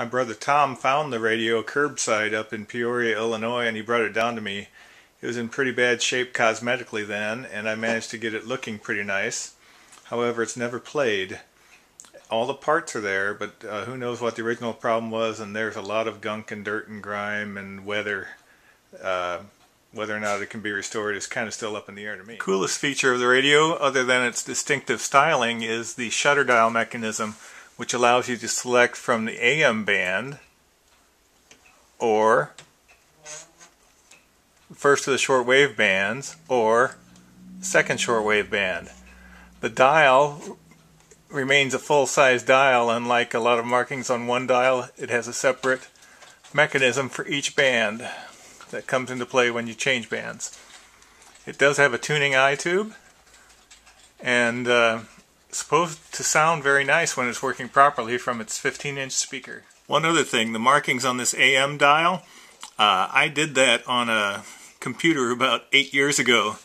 My brother Tom found the radio curbside up in Peoria, Illinois, and he brought it down to me. It was in pretty bad shape cosmetically then, and I managed to get it looking pretty nice. However, it's never played. All the parts are there, but uh, who knows what the original problem was, and there's a lot of gunk and dirt and grime and weather. Uh, whether or not it can be restored is kind of still up in the air to me. Coolest feature of the radio, other than its distinctive styling, is the shutter dial mechanism which allows you to select from the AM band or first of the shortwave bands or second shortwave band. The dial remains a full-size dial unlike a lot of markings on one dial it has a separate mechanism for each band that comes into play when you change bands. It does have a tuning eye tube and uh, supposed to sound very nice when it's working properly from its 15 inch speaker. One other thing, the markings on this AM dial, uh, I did that on a computer about eight years ago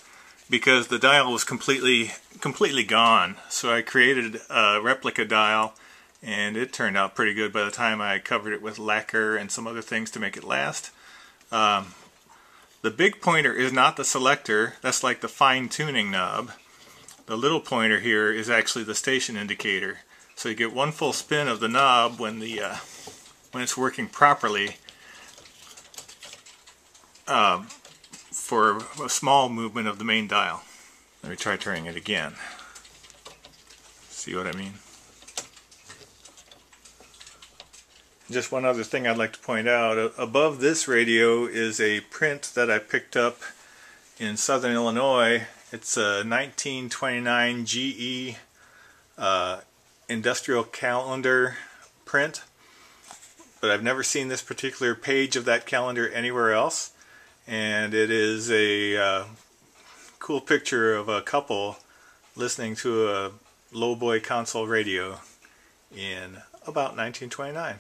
because the dial was completely completely gone. So I created a replica dial and it turned out pretty good by the time I covered it with lacquer and some other things to make it last. Um, the big pointer is not the selector, that's like the fine tuning knob. The little pointer here is actually the station indicator. So you get one full spin of the knob when the uh, when it's working properly uh, for a small movement of the main dial. Let me try turning it again. See what I mean? Just one other thing I'd like to point out. Above this radio is a print that I picked up in southern Illinois it's a 1929 GE uh, industrial calendar print, but I've never seen this particular page of that calendar anywhere else. And it is a uh, cool picture of a couple listening to a lowboy console radio in about 1929.